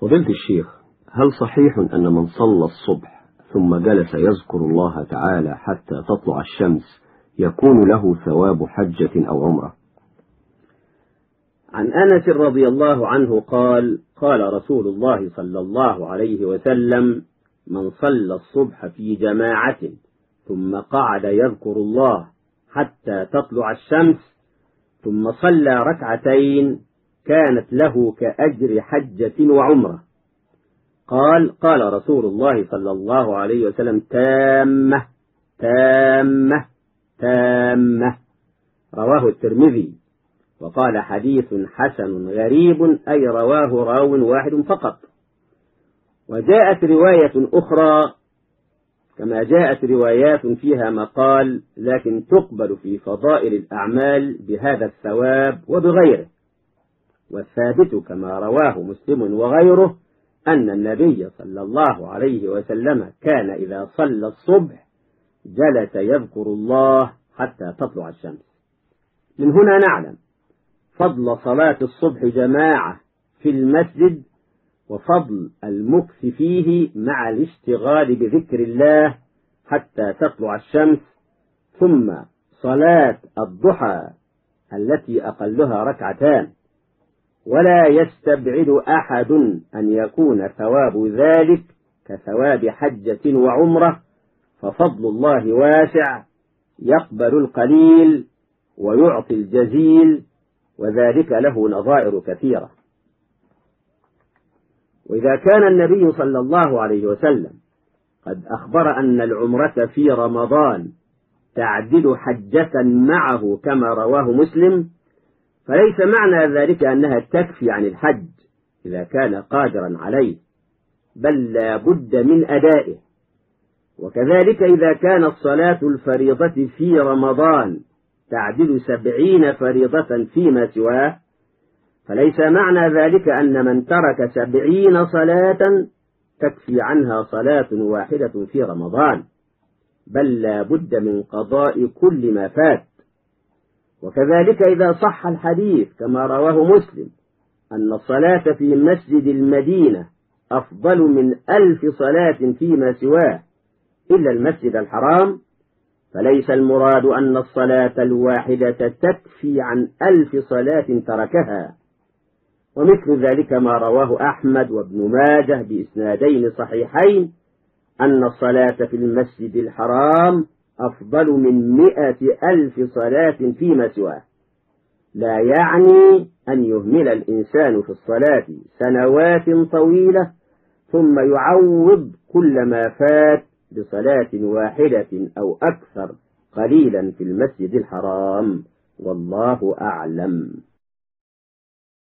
فضيلة الشيخ هل صحيح أن من صلى الصبح ثم جلس يذكر الله تعالى حتى تطلع الشمس يكون له ثواب حجة أو عمرة؟ عن أنس رضي الله عنه قال قال رسول الله صلى الله عليه وسلم من صلى الصبح في جماعة ثم قعد يذكر الله حتى تطلع الشمس ثم صلى ركعتين كانت له كأجر حجة وعمرة. قال قال رسول الله صلى الله عليه وسلم تامة تامة تامة. رواه الترمذي. وقال حديث حسن غريب أي رواه راو واحد فقط. وجاءت رواية أخرى كما جاءت روايات فيها مقال لكن تقبل في فضائل الأعمال بهذا الثواب وبغيره. والثابت كما رواه مسلم وغيره أن النبي صلى الله عليه وسلم كان إذا صلى الصبح جلس يذكر الله حتى تطلع الشمس. من هنا نعلم فضل صلاة الصبح جماعة في المسجد وفضل المكث فيه مع الاشتغال بذكر الله حتى تطلع الشمس ثم صلاة الضحى التي أقلها ركعتان. ولا يستبعد أحد أن يكون ثواب ذلك كثواب حجة وعمرة ففضل الله واسع يقبل القليل ويعطي الجزيل وذلك له نظائر كثيرة. وإذا كان النبي صلى الله عليه وسلم قد أخبر أن العمرة في رمضان تعدل حجة معه كما رواه مسلم فليس معنى ذلك أنها تكفي عن الحج إذا كان قادرا عليه بل لا بد من أدائه. وكذلك إذا كانت صلاة الفريضة في رمضان تعدل سبعين فريضة فيما سواه فليس معنى ذلك أن من ترك سبعين صلاة تكفي عنها صلاة واحدة في رمضان بل لا بد من قضاء كل ما فات. وكذلك إذا صح الحديث كما رواه مسلم أن الصلاة في مسجد المدينة أفضل من ألف صلاة فيما سواه إلا المسجد الحرام فليس المراد أن الصلاة الواحدة تكفي عن ألف صلاة تركها. ومثل ذلك ما رواه أحمد وابن ماجه بإسنادين صحيحين أن الصلاة في المسجد الحرام أفضل من مئة ألف صلاة فيما سواه. لا يعني أن يهمل الإنسان في الصلاة سنوات طويلة ثم يعوض كل ما فات بصلاة واحدة أو أكثر قليلا في المسجد الحرام. والله أعلم.